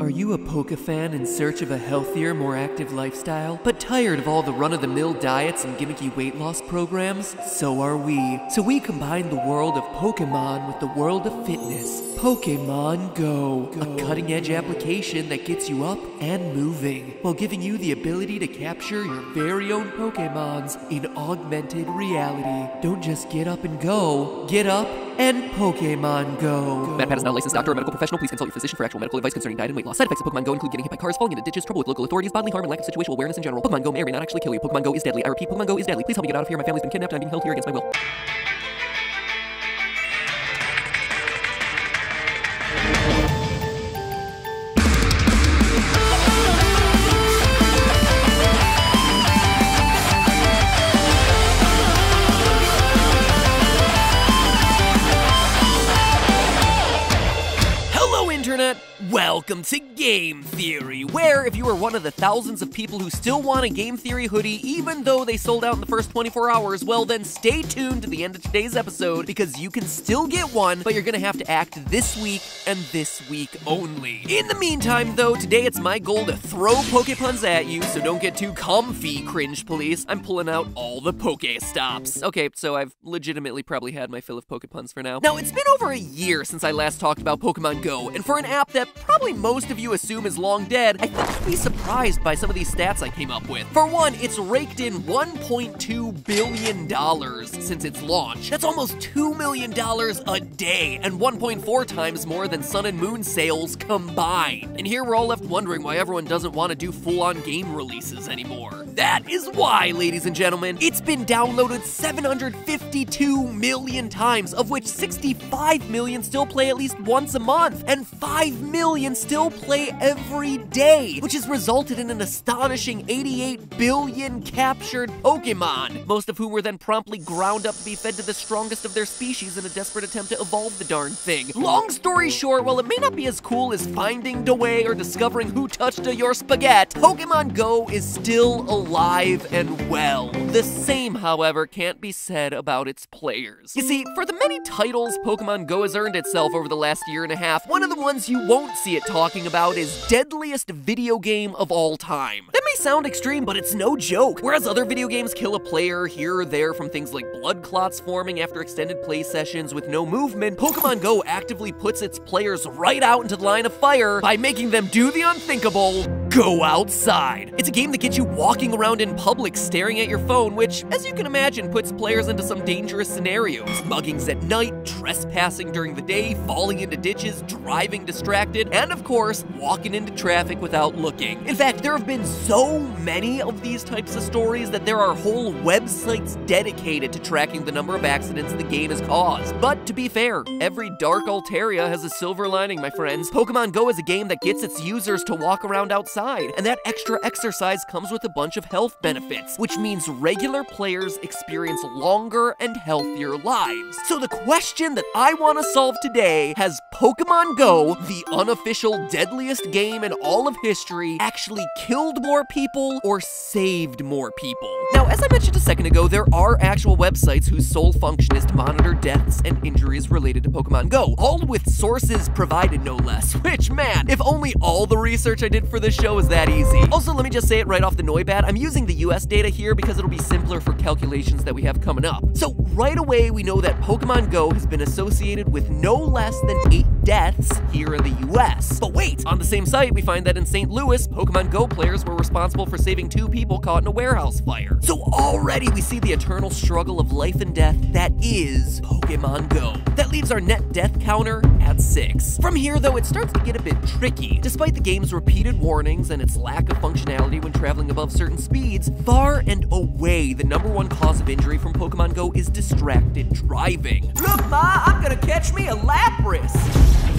Are you a Poke fan in search of a healthier, more active lifestyle, but tired of all the run of the mill diets and gimmicky weight loss programs? So are we. So we combine the world of Pokemon with the world of fitness. Pokemon Go, a cutting edge application that gets you up and moving while giving you the ability to capture your very own Pokemons in augmented reality. Don't just get up and go, get up and Pokemon Go. MatPat is not a licensed doctor or medical professional. Please consult your physician for actual medical advice concerning diet and weight loss. Side effects of Pokemon Go include getting hit by cars, falling into ditches, trouble with local authorities, bodily harm, and lack of situational awareness in general. Pokemon Go may or may not actually kill you. Pokemon Go is deadly. I repeat, Pokemon Go is deadly. Please help me get out of here. My family's been kidnapped and I'm being held here against my will. Internet! Welcome to Game Theory, where if you are one of the thousands of people who still want a Game Theory hoodie, even though they sold out in the first 24 hours, well, then stay tuned to the end of today's episode because you can still get one, but you're gonna have to act this week and this week only. In the meantime, though, today it's my goal to throw Pokepuns at you, so don't get too comfy, cringe police. I'm pulling out all the Poke stops. Okay, so I've legitimately probably had my fill of Pokepuns for now. Now, it's been over a year since I last talked about Pokemon Go, and for an app that probably most of you assume is long dead, I think you'd be surprised by some of these stats I came up with. For one, it's raked in $1.2 billion since its launch. That's almost $2 million a day, and 1.4 times more than Sun and Moon sales combined. And here we're all left wondering why everyone doesn't want to do full on game releases anymore. That is why, ladies and gentlemen, it's been downloaded 752 million times, of which 65 million still play at least once a month, and 5 million still play every day, which has resulted in an astonishing 88 billion captured Pokemon, most of whom were then promptly ground up to be fed to the strongest of their species in a desperate attempt to evolve the darn thing. Long story short, while it may not be as cool as finding Dewey or discovering who touched your spaghetti, Pokemon Go is still alive and well. The same, however, can't be said about its players. You see, for the many titles Pokemon Go has earned itself over the last year and a half, one of the ones you won't see it talking about is deadliest video game of all time. That may sound extreme, but it's no joke. Whereas other video games kill a player here or there from things like blood clots forming after extended play sessions with no movement, Pokemon Go actively puts its players right out into the line of fire by making them do the unthinkable go outside. It's a game that gets you walking around in public staring at your phone, which, as you can imagine, puts players into some dangerous scenarios. Muggings at night, trespassing during the day, falling into ditches, driving distracted, and of course, walking into traffic without looking. In fact, there have been so many of these types of stories that there are whole websites dedicated to tracking the number of accidents the game has caused. But to be fair, every dark Altaria has a silver lining, my friends. Pokemon Go is a game that gets its users to walk around outside, and that extra exercise comes with a bunch of health benefits, which means regular players experience longer and healthier lives. So the question that I want to solve today has Pokemon Go, the unofficial deadliest game in all of history, actually killed more people or saved more people? Now, as I mentioned a second ago, there are actual websites whose sole function is to monitor deaths and injuries related to Pokemon Go, all with sources provided no less. Which, man, if only all the research I did for this show was that easy. Also, let me just say it right off the Noibat, I'm using the US data here because it'll be simpler for calculations that we have coming up. So, right away, we know that Pokemon Go has been associated with no less than eight deaths here in the US. But wait, on the same site, we find that in St. Louis, Pokemon Go players were responsible for saving two people caught in a warehouse fire. So already we see the eternal struggle of life and death that is Pokemon Go. That leaves our net death counter at six. From here, though, it starts to get a bit tricky. Despite the game's repeated warnings and its lack of functionality when traveling above certain speeds, far and away, the number one cause of injury from Pokemon Go is distracted driving. Look, Ma, I'm gonna catch me a Lapras!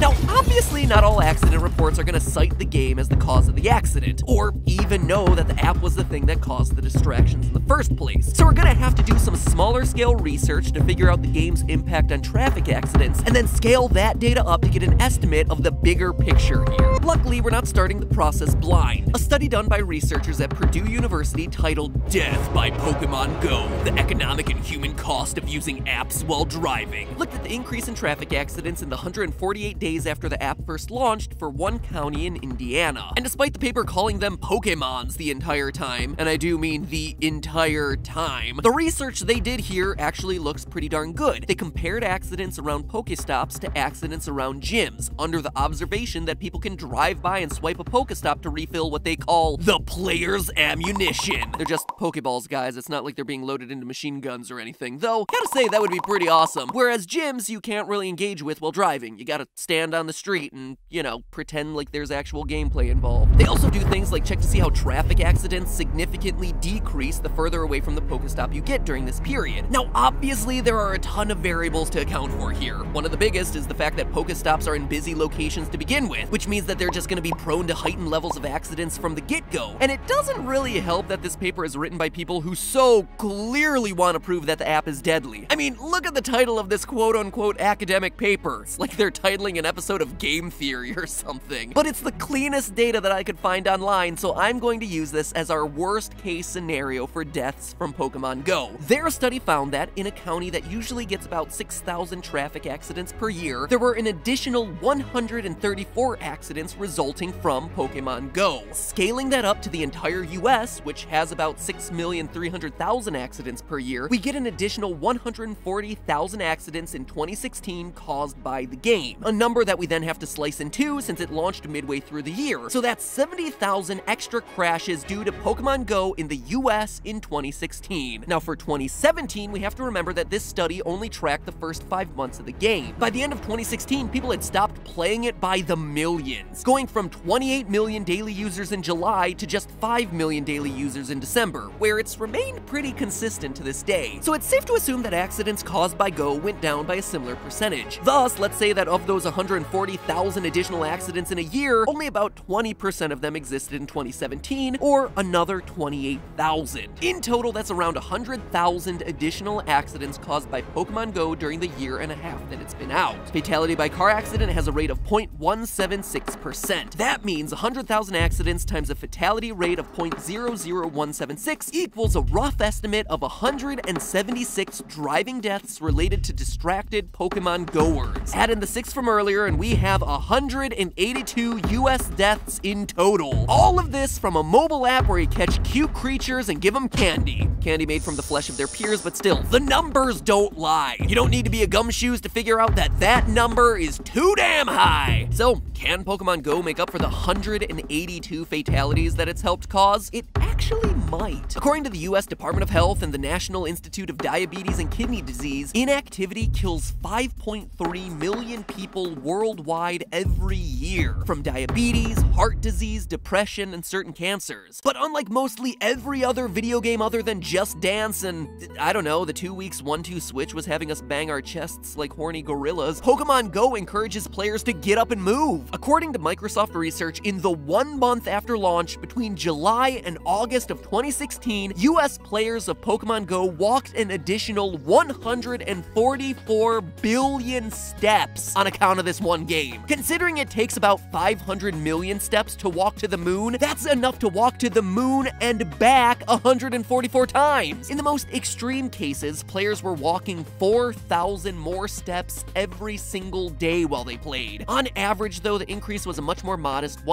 Now, obviously, not all accident reports are to cite the game as the cause of the accident, or even know that the app was the thing that caused the distractions in the first place. So, we're to have to do some smaller scale research to figure out the game's impact on traffic accidents, and then scale that data up to get an estimate of the bigger picture here. Luckily, we're not starting the process blind. A study done by researchers at Purdue University titled Death by Pokemon Go The Economic and Human Cost of Using Apps While Driving looked at the increase in traffic accidents in the 148 days after the app first launched for one county in Indiana. And despite the paper calling them Pokemons the entire time, and I do mean the entire time, the research they did here actually looks pretty darn good. They compared accidents around Pokestops to accidents around gyms, under the observation that people can drive by and swipe a Pokestop to refill what they call the player's ammunition. They're just Pokeballs, guys. It's not like they're being loaded into machine guns or anything, though, gotta say, that would be pretty awesome. Whereas gyms, you can't really engage with while driving. You gotta stand on the street and, you know, pretend like there's actual gameplay involved. They also do things like check to see how traffic accidents significantly decrease the further away from the Pokestop you get during this period. Now, obviously, there are a ton of variables to account for here. One of the biggest is the fact that Pokestops are in busy locations to begin with, which means that they're just gonna be prone to heightened levels of accidents from the get-go. And it doesn't really help that this paper is written by people who so clearly want to prove that the app is deadly. I mean, look at the title of this quote-unquote academic paper. It's like they're titling an episode of Game Theory or something. But it's the cleanest data that I could find online, so I'm going to use this as our worst case scenario for deaths from Pokemon Go. Their study found that in a county that usually gets about 6,000 traffic accidents per year, there were an additional 134 accidents resulting from Pokemon Go. Scaling that up to the entire US, which has about 6,300,000 accidents per year, we get an additional 140,000 accidents in 2016 caused by the game, a number that we then have to slice in two since it launched midway through the year. So that's 70,000 extra crashes due to Pokemon Go in the US in 2016. Now for 2017, we have to remember that this study only tracked the first five months of the game. By the end of 2016, people had stopped playing it by the millions, going from 28 million daily users in July to just 5 million daily users in December, where it's remained pretty consistent to this day. So it's safe to assume that accidents caused by Go went down by a similar percentage. Thus, let's say that of those 140,000 additional accidents in a year, only about 20% of them existed in 2017, or another 28,000. In total, that's around 100,000 additional accidents caused by Pokemon Go during the year and a half that it's been out. Fatality by car accident has a rate of 0.176%. That means 100,000 accidents times a fatality rate of 0.00176 equals a rough estimate of 176 driving deaths related to distracted Pokemon goers. Add in the six from earlier, and we have 182 US deaths in total. All of this from a mobile app where you catch cute creatures and give them candy. Candy made from the flesh of their peers, but still, the numbers don't lie. You don't need to be a Gumshoos to figure out that that number is too damn high. So, can Pokemon Go make up for the 182 fatalities that it's helped cause? It actually might. According to the US Department of Health and the National Institute of Diabetes and Kidney Disease, inactivity kills 5.3 million people worldwide every year from diabetes, heart disease, depression, and certain cancers. But unlike mostly every other video game other than Just Dance and, I don't know, the two weeks 1-2 Switch was having us bang our chests like horny gorillas, Pokemon Go encourages players to get up and move. According to Microsoft research, in the one month after launch, between July and August of 2016, US players of Pokemon Go walked an additional 144 billion steps on account of this one game. Considering it takes about 500 million steps to walk to the moon, that's enough to walk to the moon and back 144 times. In the most extreme cases, players were walking 4,000 more steps every single day while they played. On average, though, the increase was a much more modest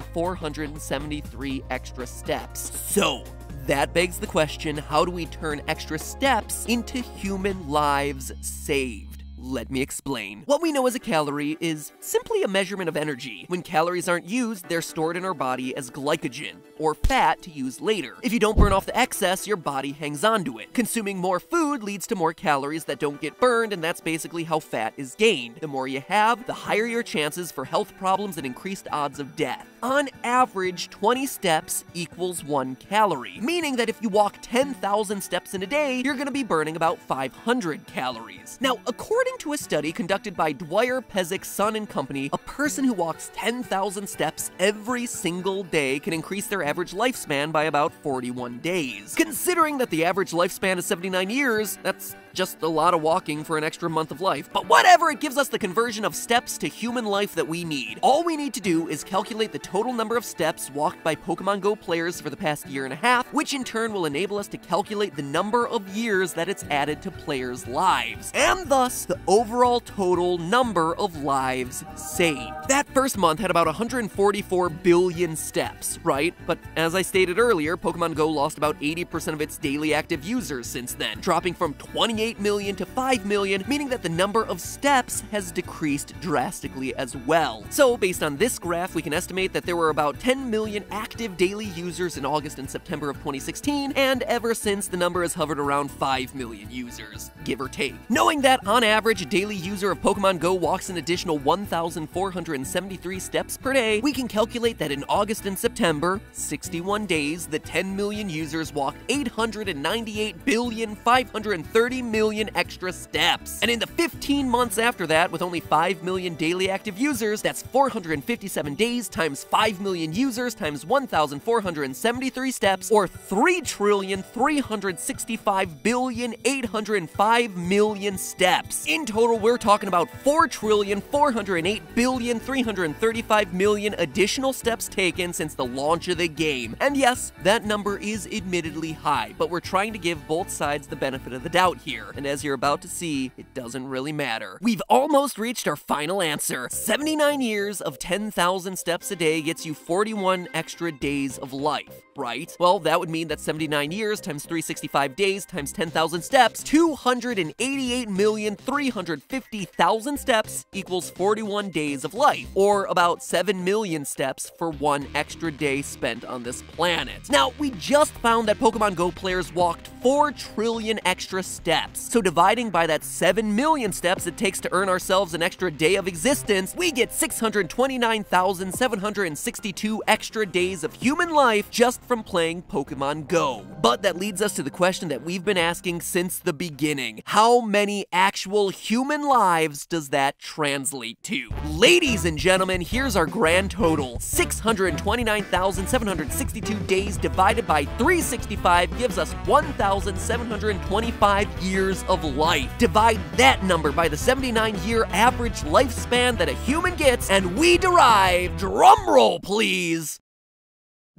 1,473 extra steps. So, that begs the question how do we turn extra steps into human lives saved? Let me explain. What we know as a calorie is simply a measurement of energy. When calories aren't used, they're stored in our body as glycogen, or fat to use later. If you don't burn off the excess, your body hangs on to it. Consuming more food leads to more calories that don't get burned, and that's basically how fat is gained. The more you have, the higher your chances for health problems and increased odds of death. On average, 20 steps equals 1 calorie, meaning that if you walk 10,000 steps in a day, you're gonna be burning about 500 calories. Now, according to a study conducted by Dwyer, Pesic, Son and Company, a person who walks 10,000 steps every single day can increase their average lifespan by about 41 days. Considering that the average lifespan is 79 years, that's just a lot of walking for an extra month of life. But whatever, it gives us the conversion of steps to human life that we need. All we need to do is calculate the total number of steps walked by Pokemon Go players for the past year and a half, which in turn will enable us to calculate the number of years that it's added to players' lives, and thus the overall total number of lives saved. That first month had about 144 billion steps, right? But as I stated earlier, Pokemon Go lost about 80% of its daily active users since then, dropping from 28 million to 5 million, meaning that the number of steps has decreased drastically as well. So, based on this graph, we can estimate that there were about 10 million active daily users in August and September of 2016, and ever since the number has hovered around 5 million users, give or take. Knowing that on average, a daily user of Pokemon Go walks an additional 1,473 steps per day, we can calculate that in August and September, 61 days, the 10 million users walked 898 billion 530 million extra steps. And in the 15 months after that, with only 5 million daily active users, that's 457 days times 5 million users times 1,473 steps, or 3 trillion 365 billion 805 million steps. In total, we're talking about 4 trillion 408 billion 335 million additional steps taken since the launch of the game. And yes, that number is admittedly high, but we're trying to give both sides the benefit of the doubt here. And as you're about to see, it doesn't really matter. We've almost reached our final answer. 79 years of 10,000 steps a day gets you 41 extra days of life, right? Well, that would mean that 79 years times 365 days times 10,000 steps, 288,350,000 steps equals 41 days of life, or about 7 million steps for one extra day spent on this planet. Now, we just found that Pokemon Go players walked 4 trillion extra steps, so dividing by that 7 million steps it takes to earn ourselves an extra day of existence, we get 629,762 extra days of human life just from playing Pokemon Go. But that leads us to the question that we've been asking since the beginning. How many actual human lives does that translate to? Ladies and gentlemen, here's our grand total. 629,762 days divided by 365 gives us 1,725 years of life. Divide that number by the 79 year average lifespan that a human gets, and we derive, drumroll please,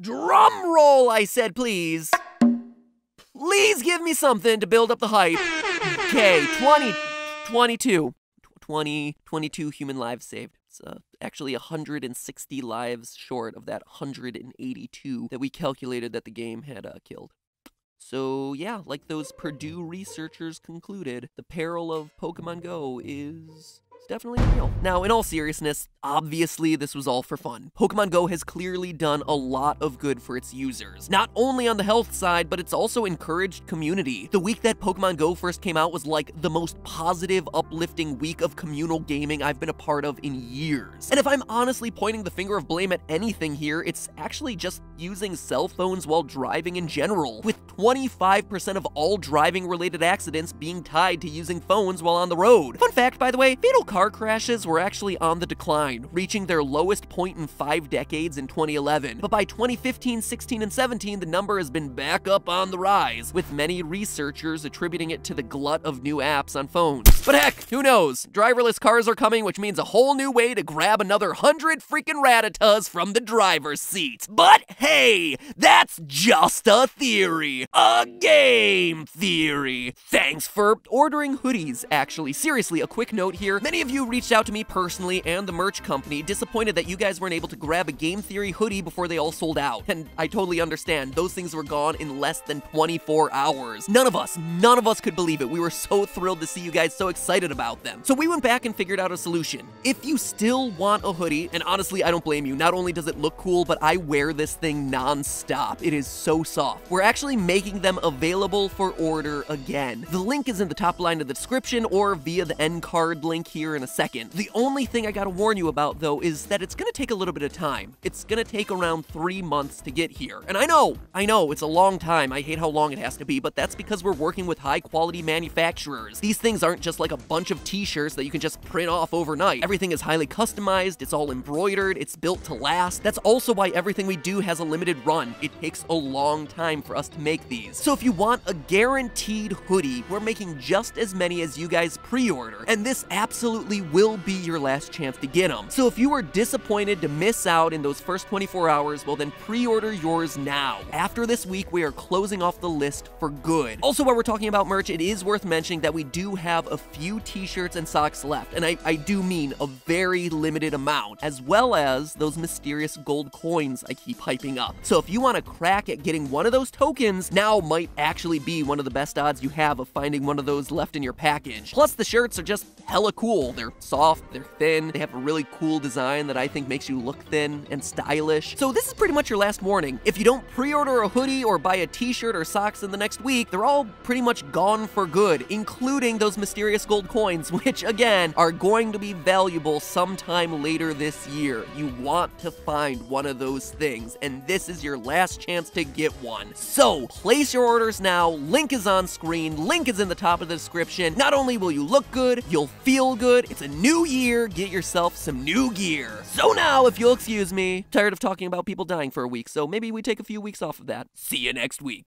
drum roll, I said please. Please give me something to build up the hype. Okay, 20, 22. 20, 22 human lives saved. It's uh, actually 160 lives short of that 182 that we calculated that the game had uh, killed. So, yeah, like those Purdue researchers concluded, the peril of Pokemon Go is definitely real. Now, in all seriousness, obviously this was all for fun. Pokemon Go has clearly done a lot of good for its users. Not only on the health side, but it's also encouraged community. The week that Pokemon Go first came out was like the most positive, uplifting week of communal gaming I've been a part of in years. And if I'm honestly pointing the finger of blame at anything here, it's actually just using cell phones while driving in general, with 25% of all driving related accidents being tied to using phones while on the road. Fun fact, by the way, fatal car crashes were actually on the decline, reaching their lowest point in five decades in 2011. But by 2015, 16, and 17, the number has been back up on the rise, with many researchers attributing it to the glut of new apps on phones. But heck, who knows? Driverless cars are coming, which means a whole new way to grab another hundred freaking Rattatas from the driver's seat. But hey, that's just a theory. A game theory. Thanks for ordering hoodies, actually. Seriously, a quick note here. Many of you reached out to me personally and the merch company, disappointed that you guys weren't able to grab a Game Theory hoodie before they all sold out. And I totally understand, those things were gone in less than 24 hours. None of us, none of us could believe it. We were so thrilled to see you guys so excited about them. So we went back and figured out a solution. If you still want a hoodie, and honestly, I don't blame you, not only does it look cool, but I wear this thing non-stop. It is so soft. We're actually making them available for order again. The link is in the top line of the description or via the end card link here here in a second. The only thing I gotta warn you about, though, is that it's gonna take a little bit of time. It's gonna take around three months to get here. And I know, I know, it's a long time. I hate how long it has to be, but that's because we're working with high quality manufacturers. These things aren't just like a bunch of t shirts that you can just print off overnight. Everything is highly customized, it's all embroidered, it's built to last. That's also why everything we do has a limited run. It takes a long time for us to make these. So if you want a guaranteed hoodie, we're making just as many as you guys pre-order, and this absolutely will be your last chance to get them. So if you were disappointed to miss out in those first 24 hours, well then pre-order yours now. After this week, we are closing off the list for good. Also, while we're talking about merch, it is worth mentioning that we do have a few t-shirts and socks left, and I, I do mean a very limited amount, as well as those mysterious gold coins I keep hyping up. So if you want to crack at getting one of those tokens, now might actually be one of the best odds you have of finding one of those left in your package. Plus, the shirts are just hella cool. They're soft, they're thin, they have a really cool design that I think makes you look thin and stylish. So this is pretty much your last warning. If you don't pre-order a hoodie or buy a t-shirt or socks in the next week, they're all pretty much gone for good, including those mysterious gold coins, which again, are going to be valuable sometime later this year. You want to find one of those things, and this is your last chance to get one. So, place your orders now, link is on screen, link is in the top of the description. Not only will you look good, you'll feel good, it's a new year, get yourself some new gear. So now, if you'll excuse me, tired of talking about people dying for a week, so maybe we take a few weeks off of that. See you next week.